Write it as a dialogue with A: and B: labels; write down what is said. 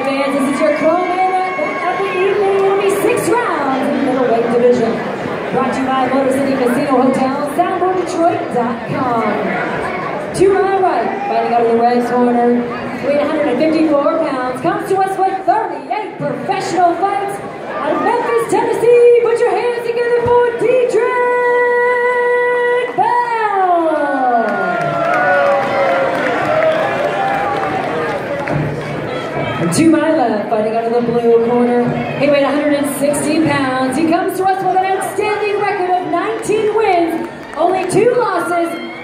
A: my fans, this is your co-main of uh, the evening. It'll be six rounds in the middleweight division. Brought to you by Motor City Casino Hotel, SoundboardDetroit.com. To my right, fighting out of the red corner, weighing 154 pounds, comes to us with 38 professional To my left, fighting out of the blue corner, he weighed 160 pounds. He comes to us with an outstanding record of 19 wins, only two losses,